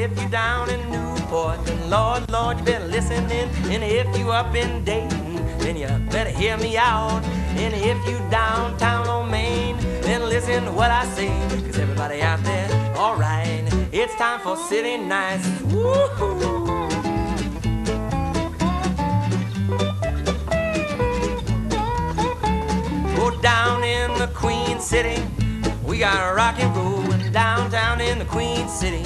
if you're down in Newport, then Lord, Lord, you better listen in. And if you up in Dayton, then you better hear me out. And if you downtown on Main, then listen to what I say. Cause everybody out there, alright, it's time for city nights. Woo-hoo. Down in the Queen City. We got rock and roll downtown in the Queen City.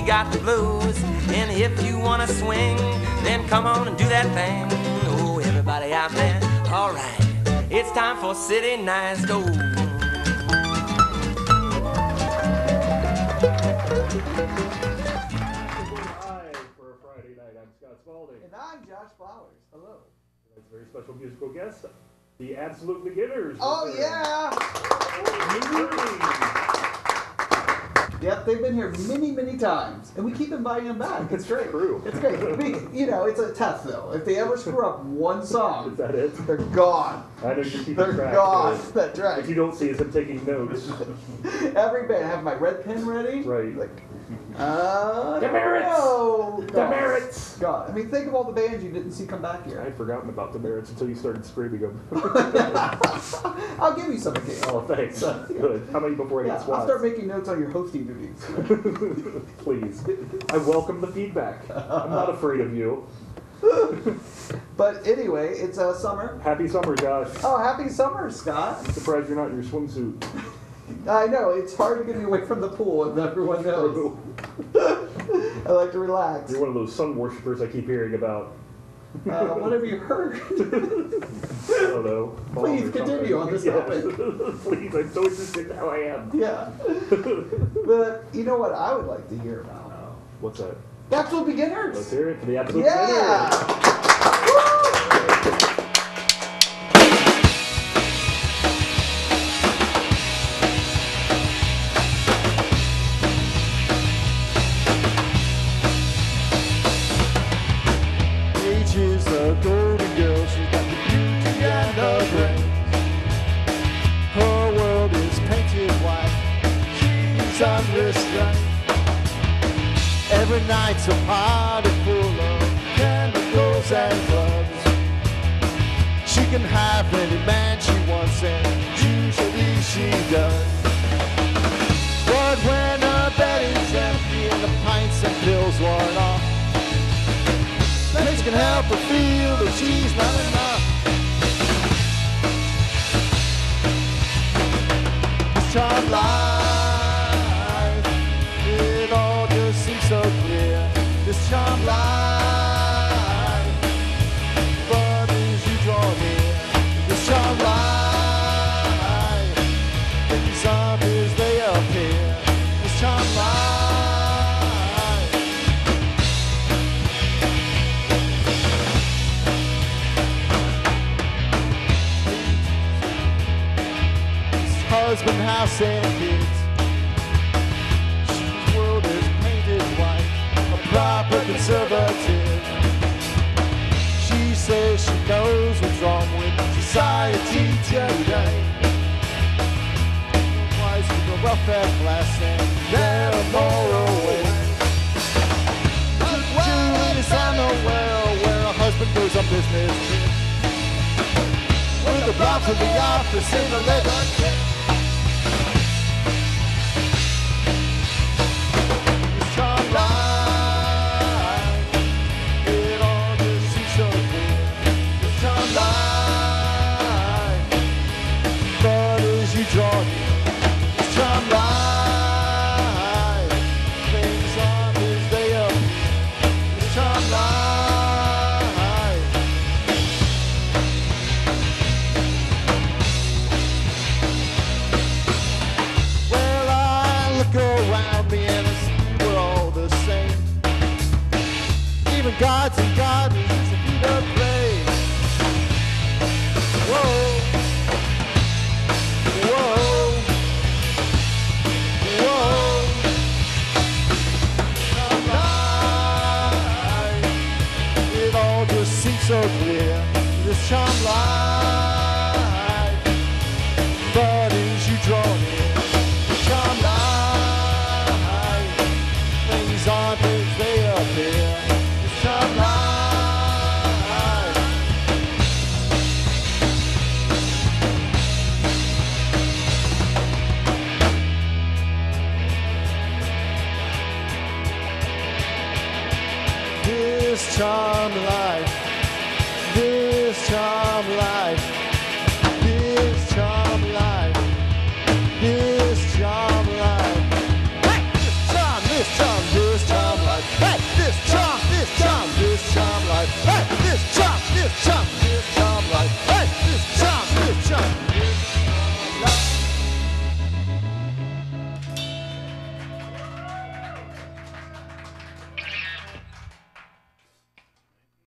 We got the blues. And if you wanna swing, then come on and do that thing. Oh, everybody out there, alright. It's time for city nights. Go. Live for a Friday night. I'm Scott Spalding. And I'm Josh Flowers. Hello. Tonight's very special musical guest, the Absolute Beginners. Oh yeah. They've been here many, many times, and we keep inviting them back. It's great. True. It's great. We- you know, it's a test though. If they ever screw up one song, Is that it? they're gone. I know you're keeping They're track. gone. but That's right. If you don't see us, I'm taking notes. Every band I have my red pen ready. Right. Like, uh, I don't Demerits! know. Demerits! God, I mean, think of all the bands you didn't see come back here. I had forgotten about the merits until you started screaming them. I'll give you some oh, thanks. Good. How many before I Yeah, get I'll start making notes on your hosting duties. Please. I welcome the feedback. I'm not afraid of you. But anyway, it's uh, summer. Happy summer, Josh. Oh, happy summer, Scott. I'm Surprised you're not in your swimsuit. I know, it's hard to get me away from the pool, and everyone knows. I like to relax. You're one of those sun worshippers I keep hearing about. Uh, what have you heard? I don't know. Please Or continue on this Yes. Please, I'm so interested in how I am. yeah. But you know what I would like to hear about? What's that? Absolute beginners! Let's hear it for the absolute Yeah. Paige She's unrestrained. Every night's a party full of chemicals and clubs. She can have any man she wants, and usually she does. But when her bed is empty and the pints and pills worn off. Things can help her feel that she's not enough. Business. With society today. Why is it the block from the office in the leather Goddesses have been to play. Whoa. Whoa. Whoa. So clear. This charmed life. this charmed life, this charmed life.